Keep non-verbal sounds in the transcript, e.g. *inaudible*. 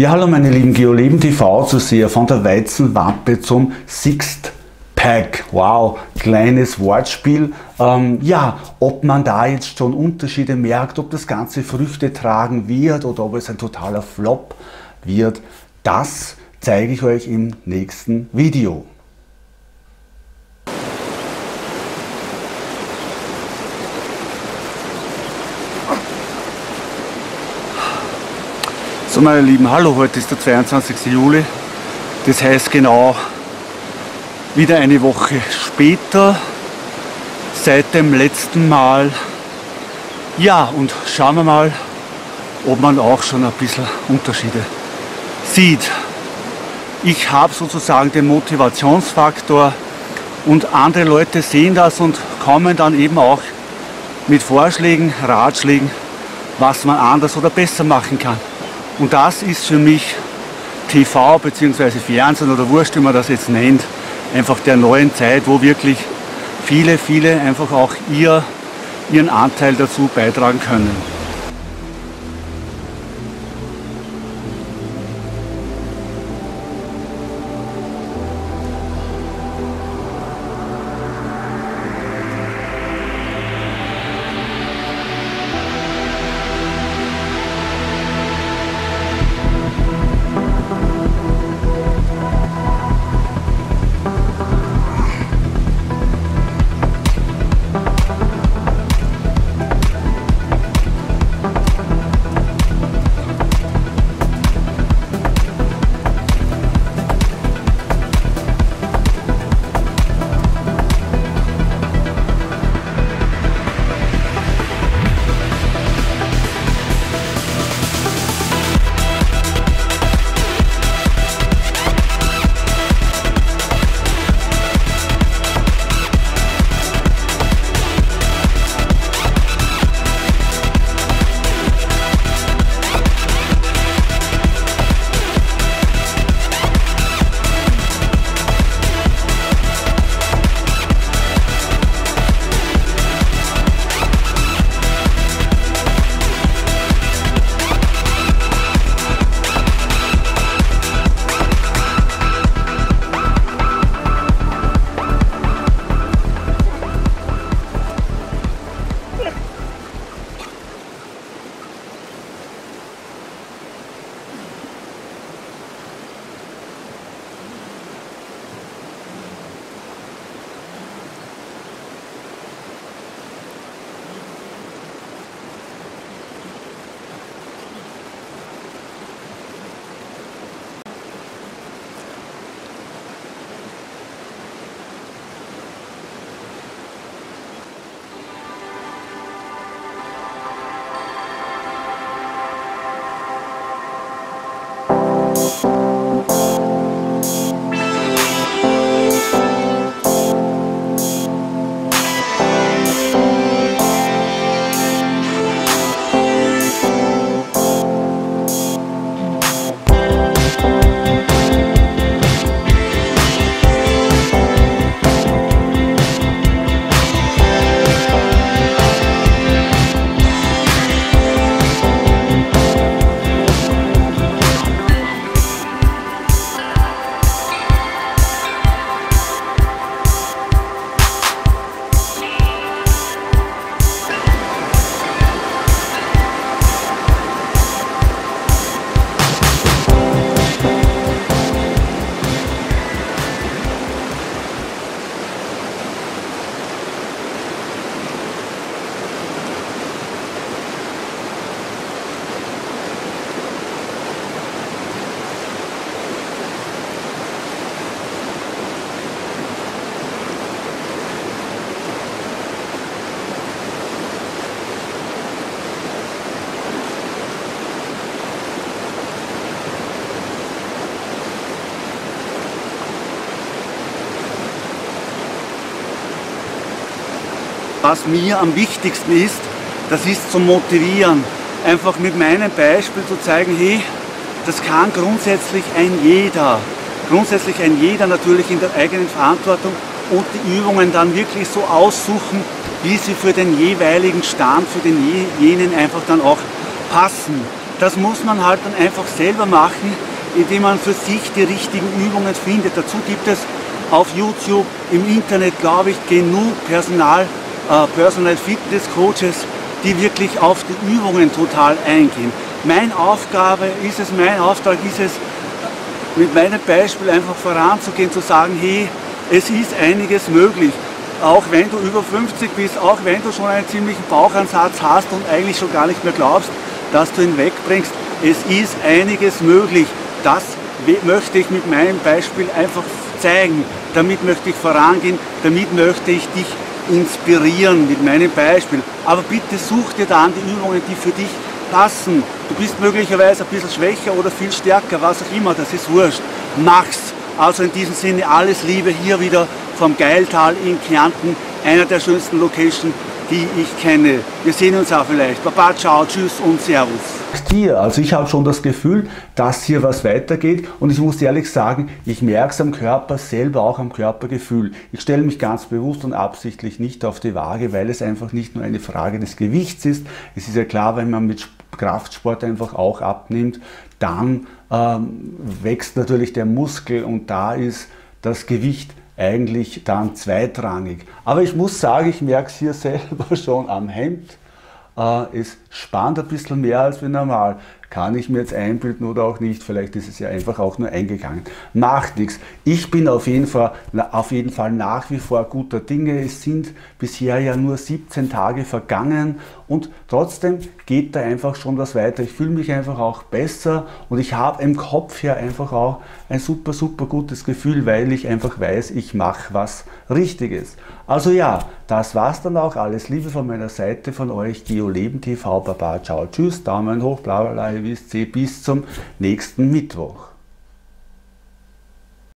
Ja, hallo meine lieben Geoleben TV-Zuseher von der Weizenwampe zum Sixt Pack. Wow, kleines Wortspiel. Ähm, ja, ob man da jetzt schon Unterschiede merkt, ob das Ganze Früchte tragen wird oder ob es ein totaler Flop wird, das zeige ich euch im nächsten Video. So meine Lieben, hallo, heute ist der 22. Juli. Das heißt genau wieder eine Woche später seit dem letzten Mal. Ja, und schauen wir mal, ob man auch schon ein bisschen Unterschiede sieht. Ich habe sozusagen den Motivationsfaktor und andere Leute sehen das und kommen dann eben auch mit Vorschlägen, Ratschlägen, was man anders oder besser machen kann. Und das ist für mich TV bzw. Fernsehen oder Wurscht, wie man das jetzt nennt, einfach der neuen Zeit, wo wirklich viele, viele einfach auch ihr, ihren Anteil dazu beitragen können. Was mir am wichtigsten ist, das ist zu motivieren. Einfach mit meinem Beispiel zu zeigen, hey, das kann grundsätzlich ein jeder. Grundsätzlich ein jeder natürlich in der eigenen Verantwortung und die Übungen dann wirklich so aussuchen, wie sie für den jeweiligen Stand, für den jenen einfach dann auch passen. das muss man halt dann einfach selber machen, indem man für sich die richtigen Übungen findet. Dazu gibt es auf YouTube, im Internet, glaube ich, genug Personal, äh, Personal Fitness Coaches, die wirklich auf die Übungen total eingehen. Meine Aufgabe ist es, mein Auftrag ist es, mit meinem Beispiel einfach voranzugehen, zu sagen, hey, es ist einiges möglich. Auch wenn du über 50 bist, auch wenn du schon einen ziemlichen Bauchansatz hast und eigentlich schon gar nicht mehr glaubst, dass du ihn wegbringst, es ist einiges möglich. Das möchte ich mit meinem Beispiel einfach zeigen. Damit möchte ich vorangehen, damit möchte ich dich inspirieren mit meinem Beispiel. Aber bitte such dir dann die Übungen, die für dich passen. Du bist möglicherweise ein bisschen schwächer oder viel stärker, was auch immer, das ist wurscht. Mach's. Also in diesem Sinne alles Liebe hier wieder vom Geiltal in Kärnten, einer der schönsten Locations die ich kenne. Wir sehen uns auch vielleicht. Baba, ciao, tschüss und servus. Hier, also ich habe schon das Gefühl, dass hier was weitergeht und ich muss ehrlich sagen, ich merke es am Körper selber, auch am Körpergefühl. Ich stelle mich ganz bewusst und absichtlich nicht auf die Waage, weil es einfach nicht nur eine Frage des Gewichts ist. Es ist ja klar, wenn man mit Kraftsport einfach auch abnimmt, dann ähm, wächst natürlich der Muskel und da ist das Gewicht eigentlich dann zweitrangig. Aber ich muss sagen, ich merke es hier *laughs* selber schon am Hemd. Äh, es spannt ein bisschen mehr als wie normal. Kann ich mir jetzt einbilden oder auch nicht. Vielleicht ist es ja einfach auch nur eingegangen. Macht nichts. Ich bin auf jeden, Fall, auf jeden Fall nach wie vor guter Dinge. Es sind bisher ja nur 17 Tage vergangen und trotzdem geht da einfach schon was weiter. Ich fühle mich einfach auch besser und ich habe im Kopf ja einfach auch ein super, super gutes Gefühl, weil ich einfach weiß, ich mache was Richtiges. Also ja, das war's dann auch. Alles Liebe von meiner Seite, von euch, GeoLeben TV. Baba, ciao, tschüss, Daumen hoch, bla bla bla, wisst, bis zum nächsten Mittwoch.